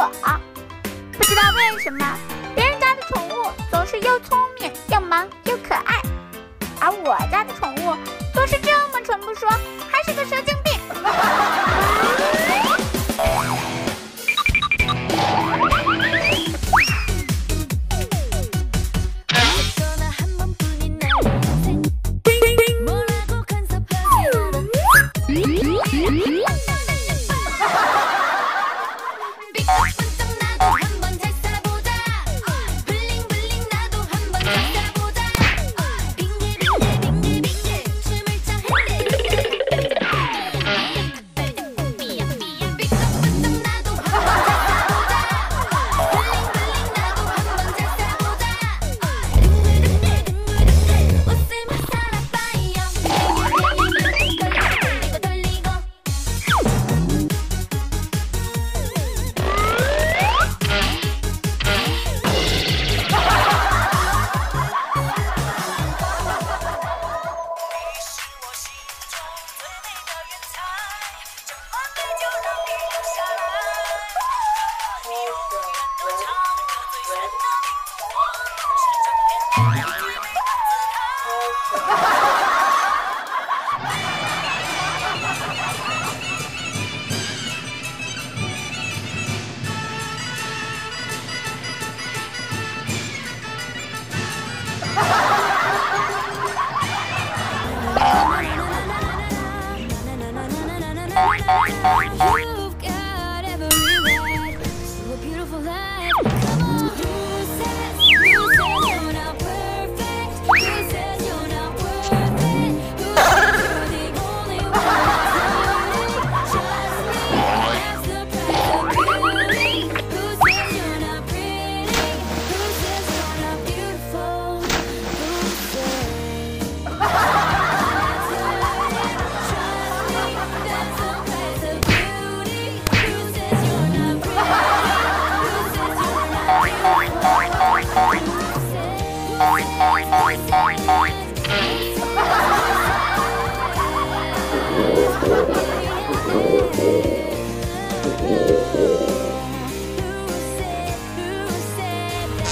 我不知道为什么，别人家的宠物总是又聪明又萌又可爱，而我家的宠物总是这么蠢不说，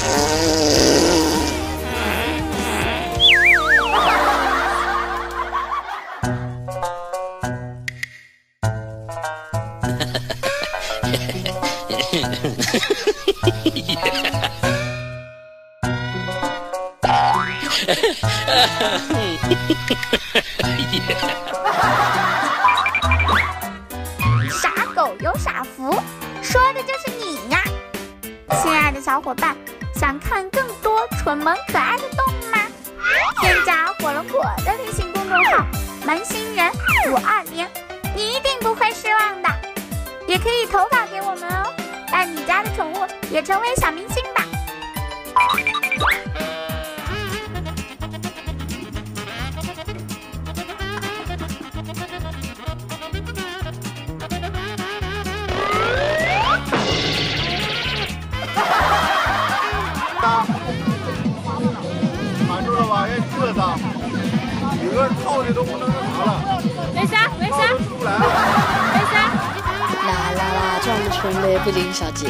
傻狗有傻福，说的就是你呀！亲爱的小伙伴，想看更多蠢萌可爱的动物吗？添加火龙果的微信公众号“萌新人五二零”，你一定不会失望的。也可以投稿给我们哦，让你家的宠物也成为小明星套的都不能那啥了，没啥，没啥，出来了。没啥。啦啦啦，撞春的布丁小姐。